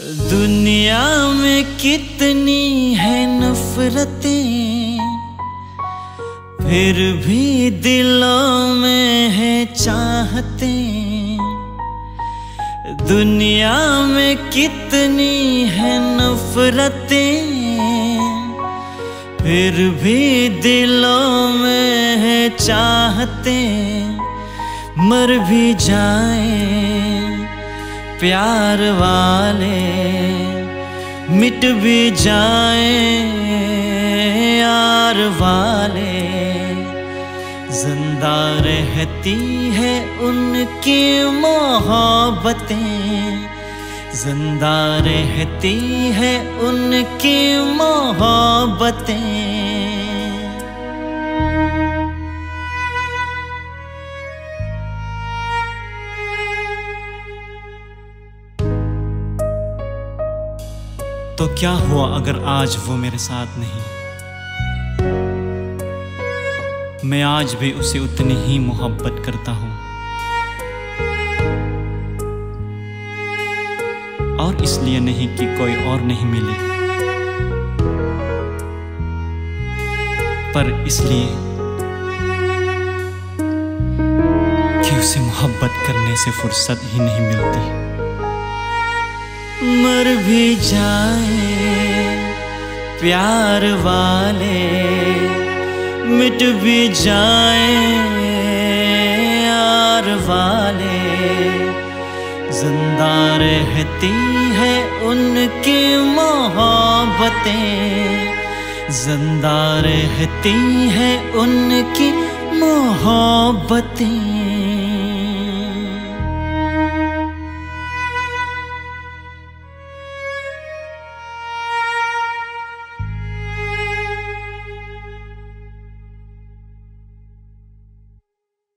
दुनिया में कितनी है नफरतें, फिर भी दिलों में है चाहते। दुनिया में कितनी है नफरतें, फिर भी दिलों में है चाहते। मर भी जाए। प्यार वाले मिट भी जाए यार वाले। ज़िंदा रहती है उनकी मोहब्बतें। ज़िंदा रहती है उनकी मोहब्बतें। तो क्या हुआ अगर आज वो मेरे साथ नहीं? मैं आज भी उसे उतनी ही मोहब्बत करता हूँ। और इसलिए नहीं कि कोई और नहीं मिली। पर इसलिए कि उसे मोहब्बत करने से फुर्सत ही नहीं मिलती। मर भी जाए प्यार वाले, मिट भी जाए यार वाले। ज़िंदा रहती है उनकी मोहब्बतें। ज़िंदा रहती है उनकी मोहब्बतें।